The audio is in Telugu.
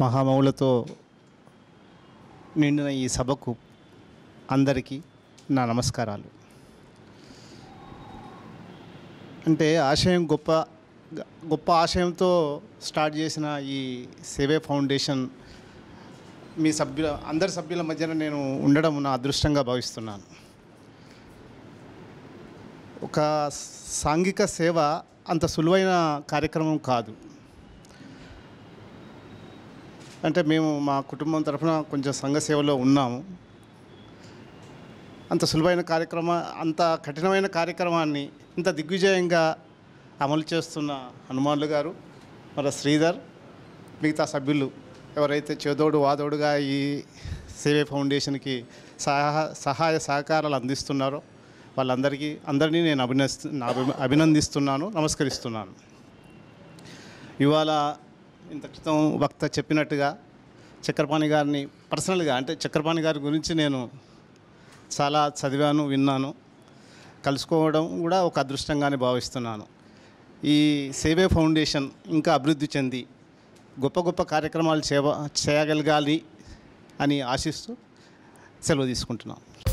మహామౌలతో నిండిన ఈ సభకు అందరికీ నా నమస్కారాలు. అంటే ఆశయం గొప్ప గొప్ప ఆశయంతో స్టార్ట్ చేసిన ఈ సేవే ఫౌండేషన్ మీ సభ్యుల అందరి సభ్యుల మధ్యన నేను ఉండడం నా అదృష్టంగా భావిస్తున్నాను. ఒక సాంఘిక సేవ అంత సులువైన కార్యక్రమం కాదు. అంటే మేము మా కుటుంబం తరఫున కొంచెం సంఘ సేవలో ఉన్నాము. అంత సులువైన కార్యక్రమ అంత కఠినమైన కార్యక్రమాన్ని ఇంత దిగ్విజయంగా అమలు చేస్తున్న హనుమాన్లు గారు మన శ్రీధర్ మిగతా సభ్యులు ఎవరైతే చేదోడు వాదోడుగా ఈ సేవే ఫౌండేషన్కి సహా సహాయ సహకారాలు అందిస్తున్నారో వాళ్ళందరికీ అందరినీ నేను అభినస్తు అభి- అభినందిస్తున్నాను నమస్కరిస్తున్నాను. ఇవాళ ఇంత క్రితం వక్త చెప్పినట్టుగా చక్రపాణి గారిని పర్సనల్గా అంటే చక్రపాణి గారి గురించి నేను చాలా చదివాను విన్నాను. కలుసుకోవడం కూడా ఒక అదృష్టంగానే భావిస్తున్నాను. ఈ సేవే ఫౌండేషన్ ఇంకా అభివృద్ధి చెంది గొప్ప గొప్ప కార్యక్రమాలు చేయ చేయగలగాలి అని ఆశిస్తూ సెలవు తీసుకుంటున్నాను